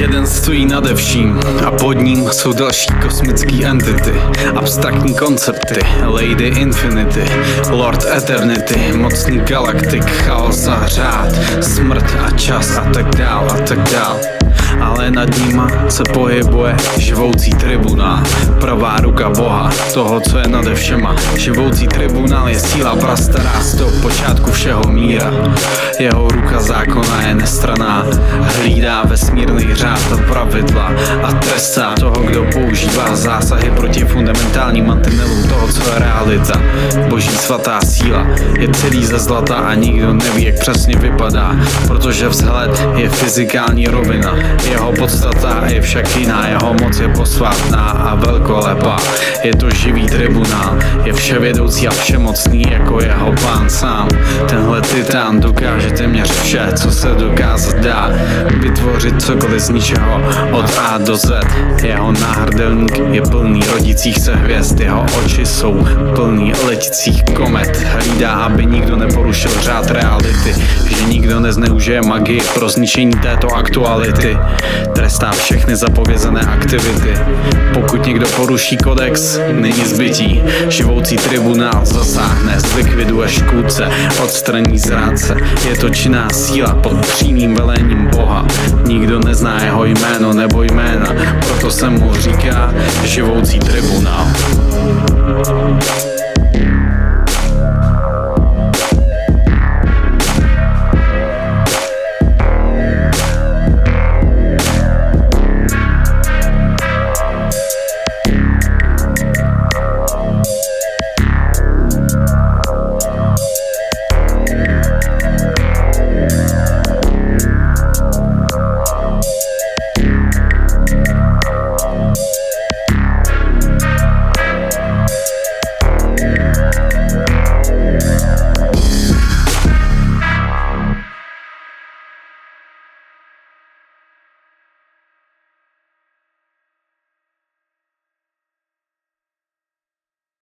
Jeden stojí nade vším a pod ním jsou další kosmické entity. Abstraktní koncepty, Lady Infinity, Lord Eternity, mocný galaktik, chaos a řád Smrt a čas a tak dál a tak dál ale nad nima se pohybuje živoucí tribunál. Pravá ruka Boha, toho, co je nade všema. Živoucí tribunál je síla prastará z toho počátku všeho míra. Jeho ruka zákona je nestraná, hlídá vesmírný řád a pravidla a trestá toho, kdo používá zásahy proti fundamentálním mantinelům toho, co je realita. Boží svatá síla je celý ze zlata a nikdo neví, jak přesně vypadá, protože vzhled je fyzikální rovina. Jeho podstata je však jiná, jeho moc je posvátná a velkolepá. Je to živý tribunál, je vševědoucí a všemocný jako jeho pán sám. Tenhle titán dokáže téměř vše, co se dokázat dá. Vytvořit cokoliv z ničeho od A do Z. Jeho náhrdelník je plný rodících se hvězd, jeho oči jsou plný letících komet. Hlídá, aby nikdo neporušil řád reality, že nikdo nezneužije magii pro zničení této aktuality. Trestá všechny zapovězené aktivity. Pokud někdo poruší kodex, není zbytí. Živoucí tribunál zasáhne, zlikviduje škůdce, odstraní zrádce. Je to činná síla pod přímým velením Boha. Nikdo nezná jeho jméno nebo jména, proto se mu říká živoucí tribunál.